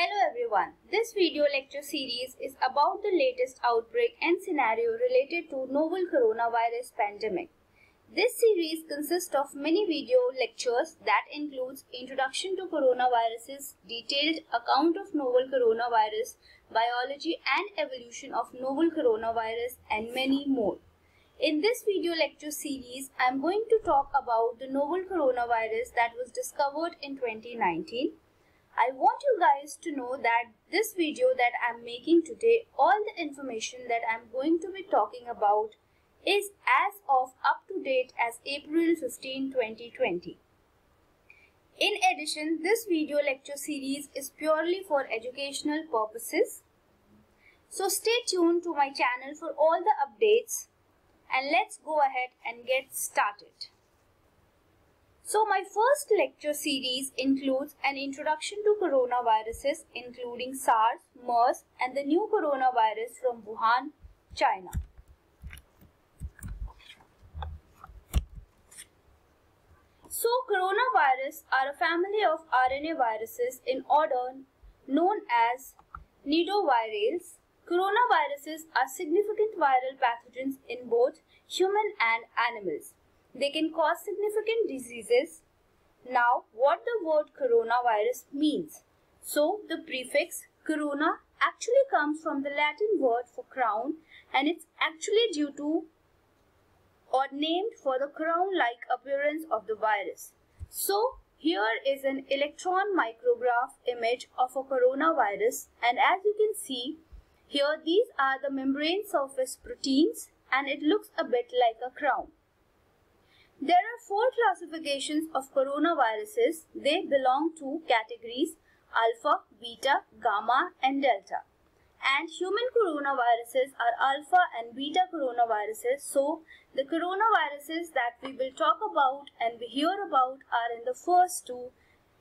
Hello everyone. This video lecture series is about the latest outbreak and scenario related to novel coronavirus pandemic. This series consists of many video lectures that includes introduction to coronaviruses, detailed account of novel coronavirus, biology and evolution of novel coronavirus and many more. In this video lecture series, I am going to talk about the novel coronavirus that was discovered in 2019 I want you guys to know that this video that I'm making today, all the information that I'm going to be talking about is as of up to date as April 15, 2020. In addition, this video lecture series is purely for educational purposes. So stay tuned to my channel for all the updates and let's go ahead and get started. So my first lecture series includes an introduction to coronaviruses including SARS, MERS and the new coronavirus from Wuhan, China. So coronavirus are a family of RNA viruses in order known as nidovirales. Coronaviruses are significant viral pathogens in both human and animals. They can cause significant diseases. Now, what the word coronavirus means. So, the prefix corona actually comes from the Latin word for crown and it's actually due to or named for the crown-like appearance of the virus. So, here is an electron micrograph image of a coronavirus and as you can see, here these are the membrane surface proteins and it looks a bit like a crown. There are four classifications of coronaviruses. They belong to categories alpha, beta, gamma and delta. And human coronaviruses are alpha and beta coronaviruses. So, the coronaviruses that we will talk about and we hear about are in the first two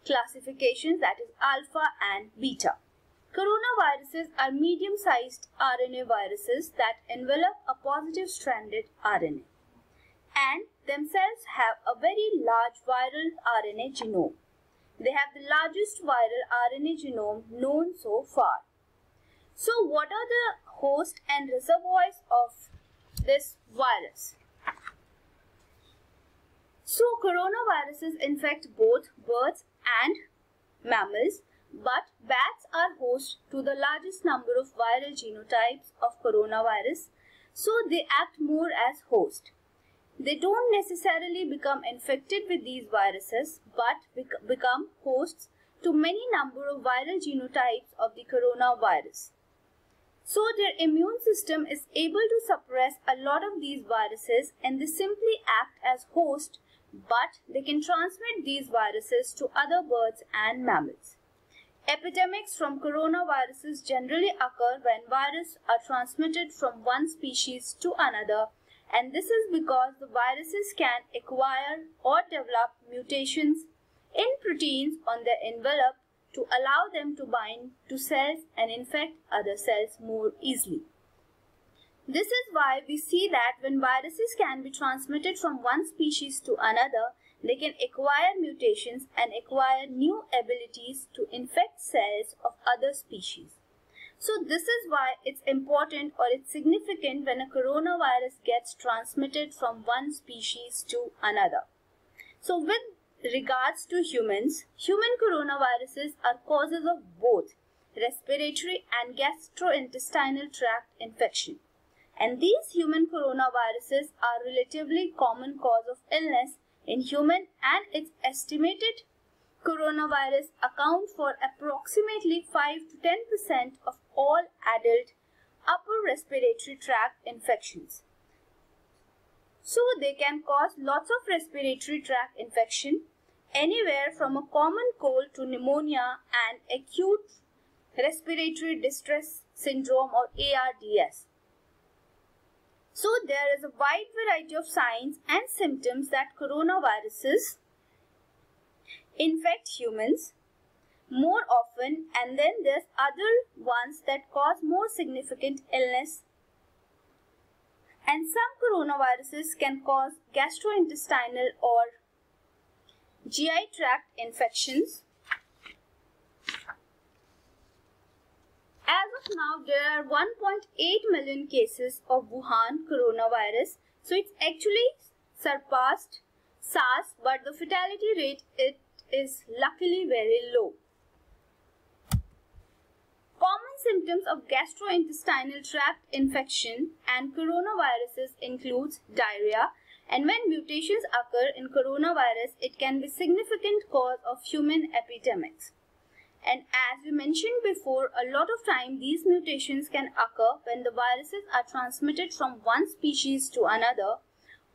classifications that is alpha and beta. Coronaviruses are medium-sized RNA viruses that envelop a positive stranded RNA and themselves have a very large viral RNA genome. They have the largest viral RNA genome known so far. So what are the host and reservoirs of this virus? So coronaviruses infect both birds and mammals but bats are host to the largest number of viral genotypes of coronavirus so they act more as host. They don't necessarily become infected with these viruses but bec become hosts to many number of viral genotypes of the coronavirus. So their immune system is able to suppress a lot of these viruses and they simply act as host but they can transmit these viruses to other birds and mammals. Epidemics from coronaviruses generally occur when viruses are transmitted from one species to another and this is because the viruses can acquire or develop mutations in proteins on their envelope to allow them to bind to cells and infect other cells more easily. This is why we see that when viruses can be transmitted from one species to another, they can acquire mutations and acquire new abilities to infect cells of other species. So this is why it's important or it's significant when a coronavirus gets transmitted from one species to another. So with regards to humans, human coronaviruses are causes of both respiratory and gastrointestinal tract infection. And these human coronaviruses are relatively common cause of illness in human and it's estimated coronavirus account for approximately 5 to 10% of all adult upper respiratory tract infections. So they can cause lots of respiratory tract infection anywhere from a common cold to pneumonia and acute respiratory distress syndrome or ARDS. So there is a wide variety of signs and symptoms that coronaviruses infect humans more often and then there's other ones that cause more significant illness and some coronaviruses can cause gastrointestinal or GI tract infections As of now, there are 1.8 million cases of Wuhan coronavirus. So it's actually surpassed SARS, but the fatality rate it is luckily very low. Common symptoms of gastrointestinal tract infection and coronaviruses includes diarrhea and when mutations occur in coronavirus it can be significant cause of human epidemics. And as we mentioned before, a lot of time these mutations can occur when the viruses are transmitted from one species to another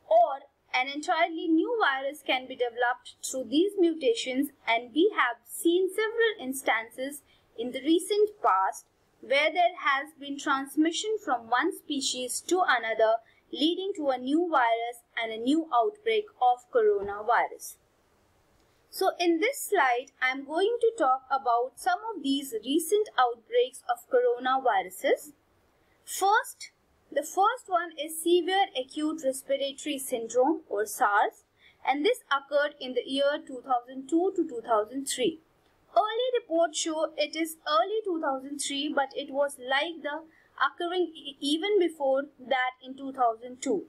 or an entirely new virus can be developed through these mutations and we have seen several instances in the recent past where there has been transmission from one species to another leading to a new virus and a new outbreak of coronavirus. So in this slide, I am going to talk about some of these recent outbreaks of coronaviruses. First, the first one is severe acute respiratory syndrome or SARS and this occurred in the year 2002 to 2003. Early reports show it is early 2003 but it was like the occurring even before that in 2002.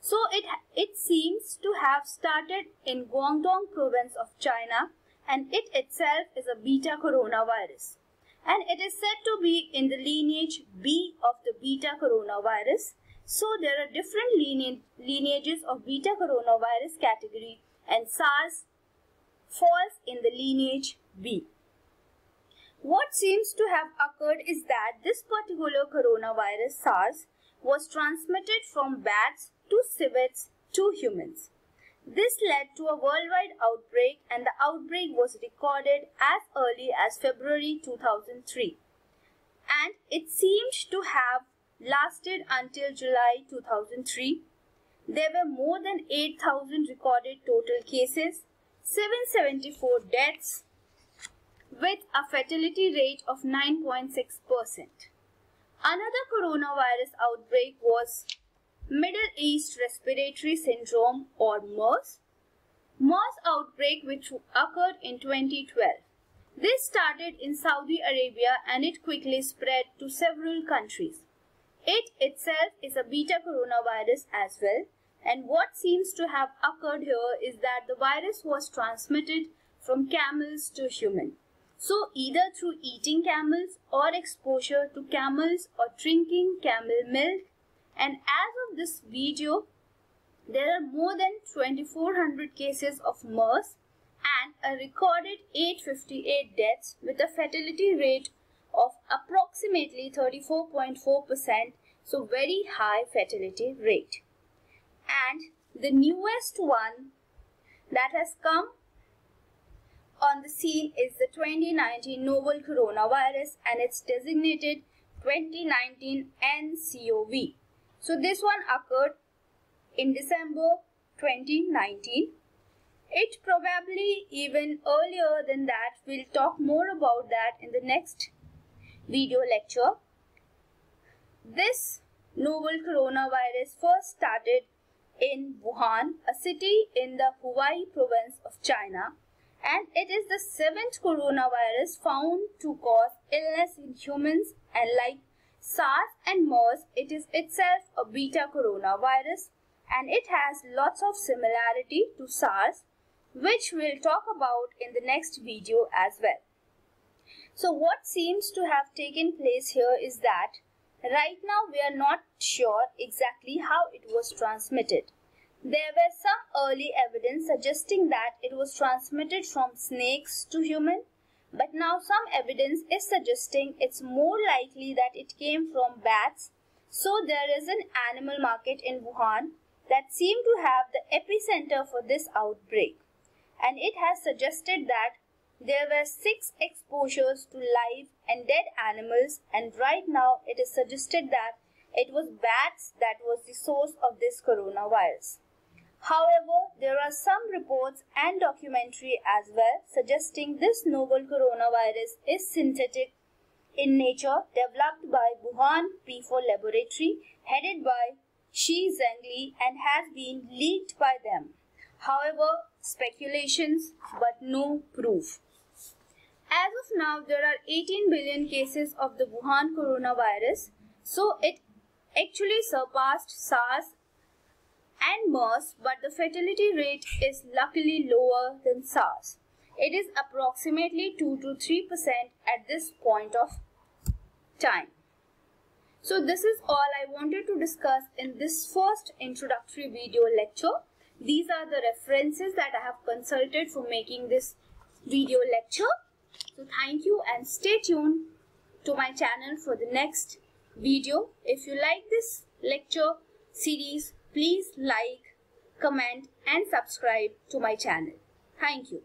So it, it seems to have started in Guangdong province of China and it itself is a beta coronavirus. And it is said to be in the lineage B of the beta coronavirus. So there are different lineages of beta coronavirus category and SARS falls in the lineage B. What seems to have occurred is that this particular coronavirus SARS was transmitted from bats to civets to humans. This led to a worldwide outbreak and the outbreak was recorded as early as February 2003. And it seemed to have lasted until July 2003. There were more than 8,000 recorded total cases, 774 deaths, with a fatality rate of 9.6%. Another coronavirus outbreak was Middle East Respiratory Syndrome or MERS. MERS outbreak which occurred in 2012. This started in Saudi Arabia and it quickly spread to several countries. It itself is a beta coronavirus as well and what seems to have occurred here is that the virus was transmitted from camels to human. So either through eating camels or exposure to camels or drinking camel milk. And as of this video, there are more than 2400 cases of MERS and a recorded 858 deaths with a fatality rate of approximately 34.4%. So very high fatality rate. And the newest one that has come on the scene is the 2019 novel coronavirus and it's designated 2019 NCOV. So this one occurred in December 2019. It probably even earlier than that. We'll talk more about that in the next video lecture. This novel coronavirus first started in Wuhan, a city in the Hubei province of China and it is the seventh coronavirus found to cause illness in humans and like SARS and MERS, it is itself a beta coronavirus and it has lots of similarity to SARS which we'll talk about in the next video as well. So what seems to have taken place here is that right now we are not sure exactly how it was transmitted. There were some early evidence suggesting that it was transmitted from snakes to human, but now some evidence is suggesting it's more likely that it came from bats. So there is an animal market in Wuhan that seemed to have the epicenter for this outbreak. And it has suggested that there were six exposures to live and dead animals and right now it is suggested that it was bats that was the source of this coronavirus. However, there are some reports and documentary as well suggesting this novel coronavirus is synthetic in nature developed by Wuhan P4 laboratory headed by Shi Zhengli and has been leaked by them. However, speculations but no proof. As of now, there are 18 billion cases of the Wuhan coronavirus. So it actually surpassed SARS and MERS, but the fatality rate is luckily lower than SARS. It is approximately 2 to 3% at this point of time. So this is all I wanted to discuss in this first introductory video lecture. These are the references that I have consulted for making this video lecture. So thank you and stay tuned to my channel for the next video. If you like this lecture series, please like, comment and subscribe to my channel. Thank you.